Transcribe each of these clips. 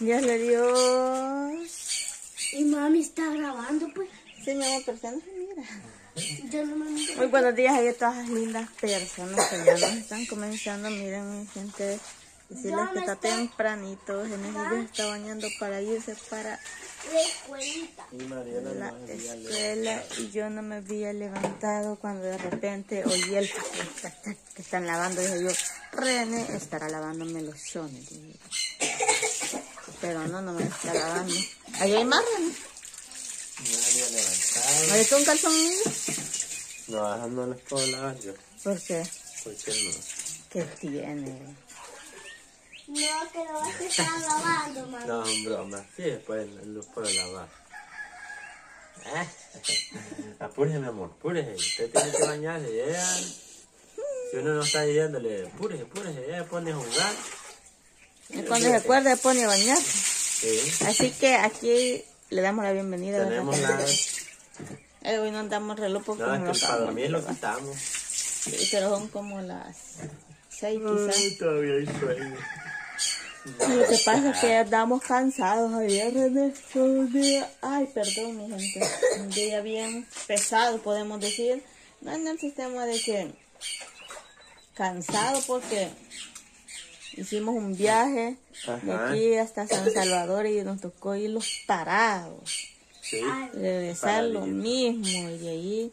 Dios le Dios. Y mami está grabando, pues. Sí, mi amor, pero ya no se mira. Yo no me miro. Muy buenos días a todas las lindas personas que ya nos están comenzando. Miren, mi gente, decirles que está tempranito. Genesis ya está bañando para irse para La escuelita. Y Mariela la no escuela y yo no me había levantado cuando de repente oí el que están lavando. Dije yo, René estará lavándome los chones. Pero no, no me está lavando. Ahí hay más. No había levantado. ¿No es un calzón mío? No, no las puedo lavar yo. ¿Por qué? ¿Por qué no? ¿Qué tiene? No, que no vas a estar grabando, mami. No, es broma. Sí, después los puedo lavar. ¿Eh? Apúrese, mi amor, apúrese. Usted tiene que bañarse. Ya. Si uno no está yéndole, apúrese, apúrese. Ya pone a jugar. Y cuando se acuerda, pone a bañar. Sí. Así que aquí le damos la bienvenida. Tenemos la... Eh, hoy no damos reloj porque No, es que lo quitamos. Sí, pero son como las seis quizás. Ay, todavía hay sueño. Lo que pasa es que andamos cansados ayer, René. Fue un día, ay, perdón, mi gente. Un día bien pesado, podemos decir. No en el sistema de que cansado porque hicimos un viaje de aquí hasta San Salvador y nos tocó ir los parados. Sí. regresar lo mismo y de ahí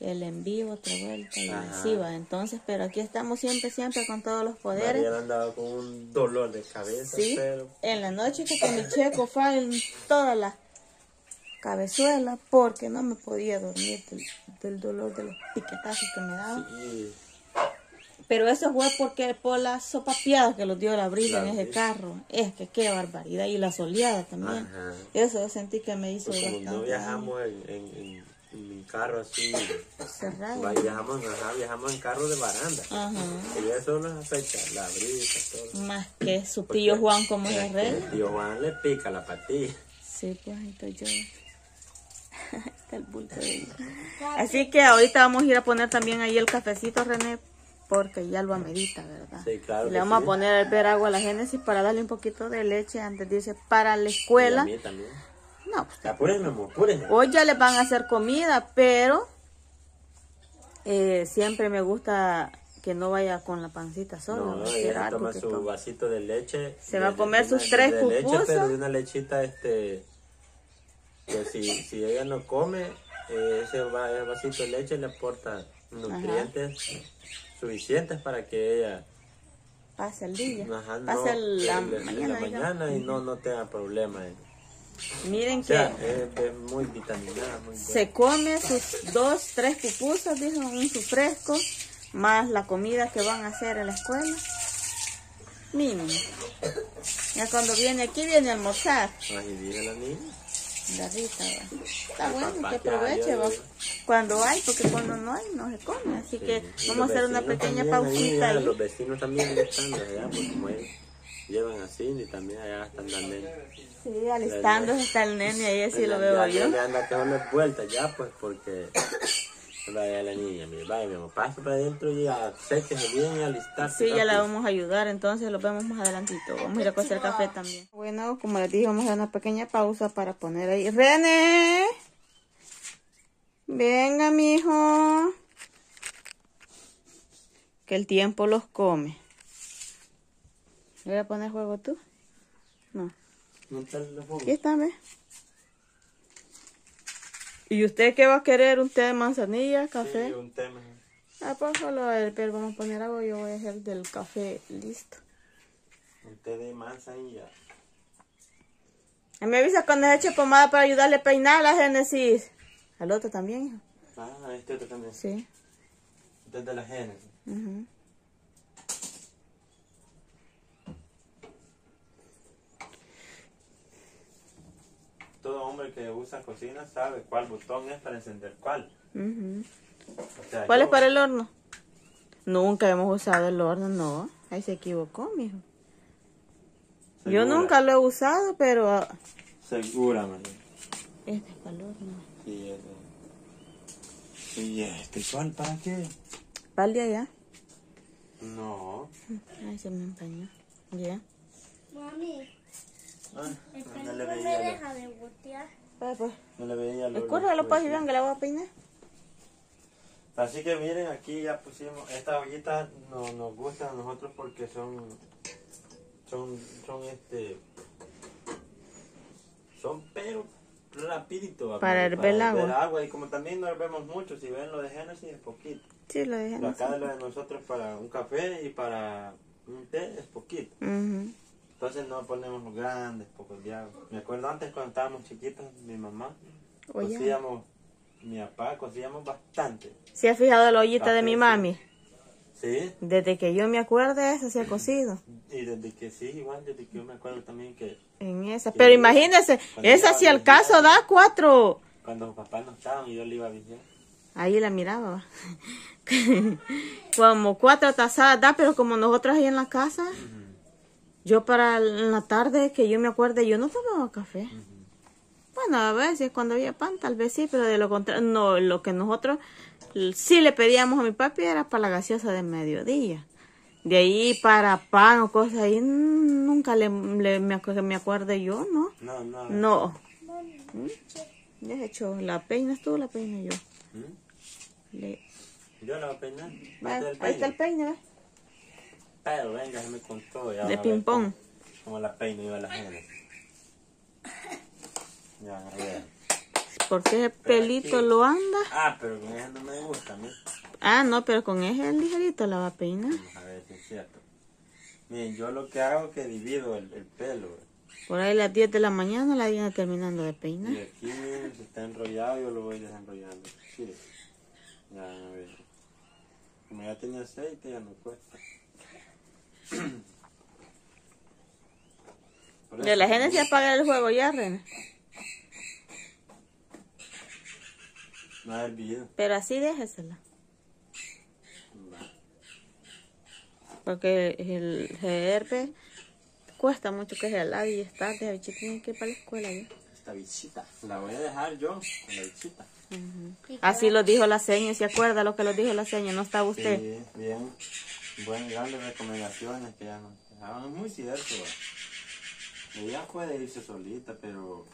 el en vivo otra vuelta y Ajá. así va. Entonces, pero aquí estamos siempre, siempre con todos los poderes. Mariela andaba con un dolor de cabeza, Sí, pero... en la noche que con mi checo fue en toda la cabezuela porque no me podía dormir del, del dolor de los piquetazos que me daban. Sí. Pero eso fue porque por las sopapeadas que los dio el abril La en ese abril. carro. Es que qué barbaridad. Y la soleada también. Ajá. Eso yo sentí que me hizo Pues como no viajamos en, en, en, en mi carro así, cerrado. viajamos, ajá, viajamos en carro de baranda. Ajá. Y eso nos afecta, la brisa, todo. Más que su tío Juan como es el tío Juan le pica la patilla. Sí, pues estoy yo. Está el bulto de. Así que ahorita vamos a ir a poner también ahí el cafecito, René, porque ya lo amerita, ¿verdad? Sí, claro Y le vamos sí. a poner el ver agua a la Génesis para darle un poquito de leche antes de irse para la Y a escuela. mí también. No, pues Apúrese, mi amor, apúrese. hoy ya les van a hacer comida, pero eh, siempre me gusta que no vaya con la pancita sola. No, a ella toma su vasito de leche. Se va a comer de sus tres de pupusas. pero de una lechita, este, que si, si ella no come, eh, ese, va- ese vasito de leche le aporta nutrientes suficientes para que ella Pasa el día. ajá, no, Pasa la mañana. la mañana y no, no tenga problemas. Miren O sea, que es, es muy vitaminada, muy se come sus dos, tres pupusas, dijo, un su fresco, más la comida que van a hacer en la escuela. Mínimo. Ya cuando viene aquí, viene a almorzar. Ay, dile a la niña. La Rita, va. Está bueno que aproveche, va. Cuando hay, porque cuando no hay, no se come. Así que vamos a hacer una pequeña pausita ahí, ahí. Los vecinos también están allá, pues como ellos llevan así y también allá están dando. Sí, alistándose está el nene ahí, así lo veo yo. Le anda que vueltas ya, pues porque. Vaya la niña, mire, vaya, mi amor, pase para adentro y ya séquese bien y alistarse. Sí, ya la rápido. vamos a ayudar, entonces lo vemos más adelantito. Vamos a ir a cocer café también. Bueno, como les dije, vamos a dar una pequeña pausa para poner ahí. ¡René! Venga, mijo. Que el tiempo los come. ¿Le voy a poner juego tú? No. No te lo pongo. Aquí está, ¿ves? ¿Y usted qué va a querer? ¿Un té de manzanilla, café? Sí, un tema. Ah, pues solo el pero vamos a poner algo, yo voy a hacer del café listo. Un té de manzanilla. Me avisa cuando eche pomada para ayudarle a peinar a la Génesis. Al otro también, hijo. Ah, este otro también. Sí. Este es de la Génesis. ujú. Todo hombre que usa cocina sabe cuál botón es para encender cuál. Ujú. O sea, ¿Cuál yo- es para el horno? Nunca hemos usado el horno, no. Ahí se equivocó, mijo. Yo Segura. nunca lo he usado, pero ah, Segura, María. este es para el horno. Sí, ese. ¿Y este cuál? ¿Para qué? ¿Para el de allá? No. Ay, se me empañó. Ya Ajá. Pues. No le veía lo- Escúrrelo lo- pues y vean que la voy a peinar. Así que miren, aquí ya pusimos, estas ollitas no, nos gustan a nosotros porque son, son, son este, son pero rapidito. Para hervir el agua. y como también no hervemos mucho, si ven lo de Genesis es poquito. Sí, lo dejé. Lo acá de lo de nosotros para un café y para un té es poquito. Entonces no ponemos los grandes, pocos agua. Me acuerdo antes cuando estábamos chiquitos, mi mamá, Oye. cocíamos, mi papá, cocíamos bastante. ¿Se ha fijado la ollita de mi mami? Sí, Desde que yo me acuerdo, esa se ha cocido. y desde que sí, igual desde que yo me acuerdo también que En esa. Pero imagínense, esa si al bien caso da cuatro. cuando los papás no estaban y yo le iba a vigilar. Ahí la miraba. como cuatro tazadas da, pero como nosotros ahí en la casa, yo para la tarde que yo me acuerde, yo no tomaba café. Bueno, a veces cuando había pan, tal vez sí, pero de lo contrario, no, lo que nosotros sí le pedíamos a mi papi era para la gaseosa de mediodía. De ahí para pan o cosas ahí, nunca le, le- me, acu- que me acuerde yo, ¿no? No, no. No. ¿Mm? Ya he hecho, la peinas tú, la peino yo. ¿Mm? Le- Yo la voy a peinar. Va, es el ahí está el peine. peine, ¿ves? Pero venga, se me contó. Ya De ping-pong. Cómo la peino a la gente. Ya, a ver. Porque ese Pero pelito aquí- lo anda. Ah, pero con esa no me gusta a mí. Ah, no, pero con ese ligerito la va a peinar. Vamos a ver si es cierto. Miren, yo lo que hago es que divido el, el pelo. Por ahí a las 10 de la mañana la viene terminando de Y peinar. aquí, miren, si está enrollado, yo lo voy desenrollando. Sí. Ya, a ver. Como ya tenía aceite, ya no cuesta. De la gente se apaga el juego ya, Rena. No hervido. Pero así déjesela. Porque el GRP cuesta mucho que se lave y está de bichito tiene que ir para la escuela ya. Esta bichita. La voy a dejar yo, con la bichita. Así lo dijo la seña, ¿se acuerda lo que lo dijo la seña? ¿No estaba usted? Sí, bien. Buenas, grandes recomendaciones que ya nos dejaban. Es muy cierto. Ella puede irse solita, pero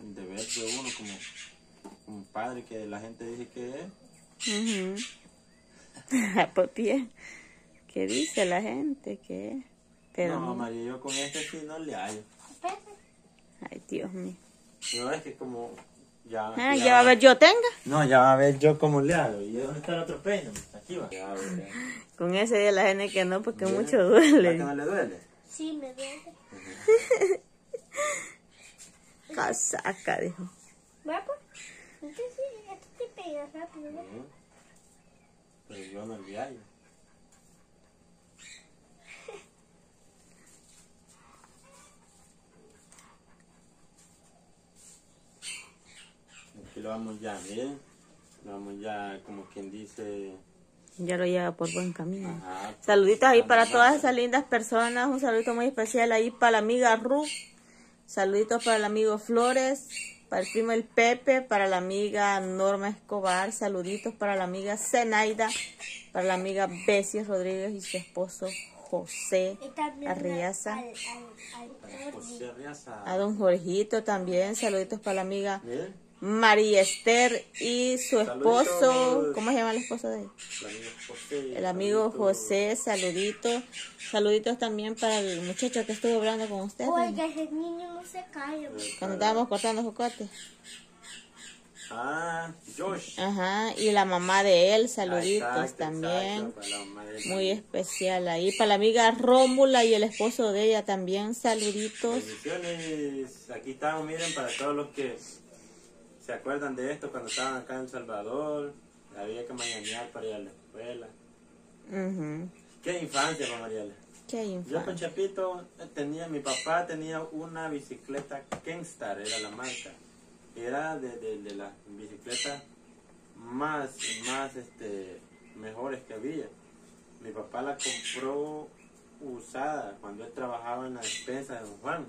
el deber de uno como, como padre que la gente dice que es. Ujú. pues bien, ¿qué dice la gente? ¿Qué? Pero no. María, yo con este sí no le hallo. Ay, Dios mío. No es que como ya. Ah, ya va a ver, yo tenga. No, ya va a ver yo cómo le hago. ¿Y dónde está el otro peine? Aquí va. Ya, a. Con ese día la gente que no, porque mucho ¿Verdad que duele. no le duele? Sí, me duele. Casaca, dijo. ¿Va, pues? Entonces sí, esto te pegas rápido, ¿no? Pero yo no le lo vamos ya. Lo vamos ya, como quien dice. Ya lo lleva por buen camino. Ajá, pues, Saluditos ahí para todas esas lindas personas. Un saludito muy especial ahí para la amiga Ruth. Saluditos para el amigo Flores. Para el primo el Pepe. Para la amiga Norma Escobar. Saluditos para la amiga Zenaida. Para la amiga Bessie Rodríguez y su esposo José Arriaza. al, al, al José Arriaza. A don Jorgito también. Saluditos para la amiga Miren, María Esther y su esposo. Saluditos. ¿Cómo se llama el esposo de ella? el amigo José. El amigo saluditos. José, saluditos. Saluditos también para el muchacho que estuvo hablando con usted. Oiga, ese niño no se calla. Cuando estábamos cortando jocote. Ah, Josh. Ajá, y la mamá de él, saluditos exacto, también. exacto. Muy especial ahí. Para la amiga Rómula y el esposo de ella también, saluditos. Bendiciones. Aquí estamos, miren, para todos los que se acuerdan de esto cuando estaban acá en El Salvador. Había que mañanear para ir a la escuela. Qué infancia, mamá Mariela. Qué Yo con infancia. Chapito eh, tenía, mi papá tenía una bicicleta Kengstar, era la marca. Era de, de, de las bicicletas más, más este, mejores que había. Mi papá la compró usada cuando él trabajaba en la despensa de Don Juan.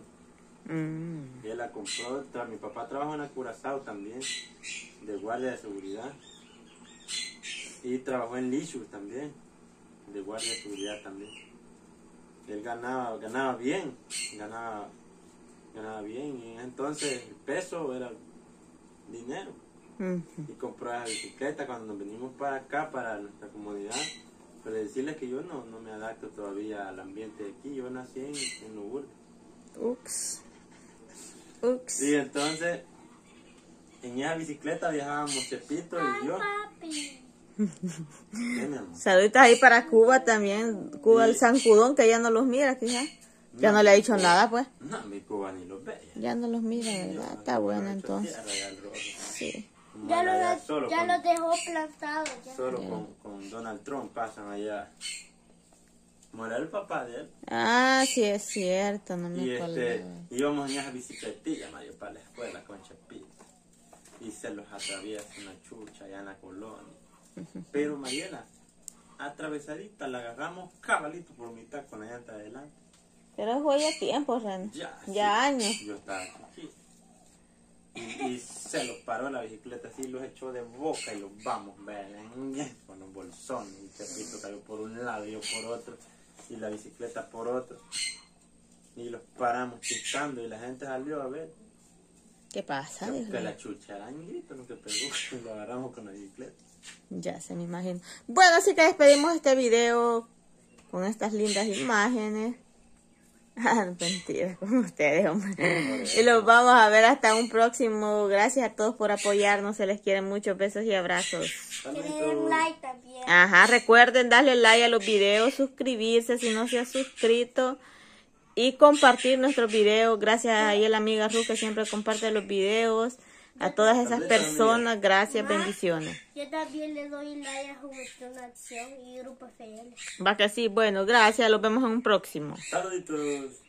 Mm. Él la compró, mi papá trabajó en Curazao también, de guardia de seguridad. Y trabajó en Lishur también, de guardia de seguridad también. Él ganaba, ganaba bien, ganaba, ganaba bien. Y entonces el peso era dinero. Y compró la bicicleta cuando nos venimos para acá, para nuestra comodidad. Pero decirles que yo no, no me adapto todavía al ambiente de aquí. Yo nací en, en. Ups. Ups. Y entonces, en esa bicicleta viajábamos Chepito y yo. Saluditos ahí para Cuba también. Cuba el Sancudón, que ya no los mira, quizás. Ya no le ha dicho nada, pues. No, mi Cuba ni lo ve. Ya no los mira, ¿verdad? Está bueno entonces. Tierra. Sí. Ya, lo, allá de- solo ya con- lo dejó plantado. Ya. Solo con, con Donald Trump pasan allá. Como era el papá de él. Ah, sí, es cierto, no Y me este, acuerdo. íbamos en esa bicicletilla, Mario, para la escuela con Chepito. Y se los atraviesa una chucha allá en la colonia. Pero Mariela, atravesadita, la agarramos cabalito por mitad con la llanta adelante. Pero fue ya tiempo, Ren. Ya. Ya sí. años. Yo estaba aquí. Y, y se los paró la bicicleta así, los echó de boca y los vamos, ven, con los bolsones. Y Chepito cayó por un lado y yo por otro. Y la bicicleta por otro. Y los paramos picando y la gente salió a ver. ¿Qué pasa? Dios Que mío? la chucha era un grito lo que pegó y lo agarramos con la bicicleta. Ya se me imagino. Bueno, así que despedimos este video con estas lindas imágenes. Ah, mentira, con ustedes, hombre. Y los vamos a ver hasta un próximo. Gracias a todos por apoyarnos. Se les quiere mucho. Besos y abrazos. Like también. Ajá, recuerden darle like a los videos, suscribirse si no se ha suscrito y compartir nuestros videos. Gracias ahí a la amiga Ru que siempre comparte los videos. A todas esas personas, gracias, bendiciones. Yo también le doy like a Juventud Acción y Grupo FL. Va que sí, bueno, gracias, los vemos en un próximo. Saluditos.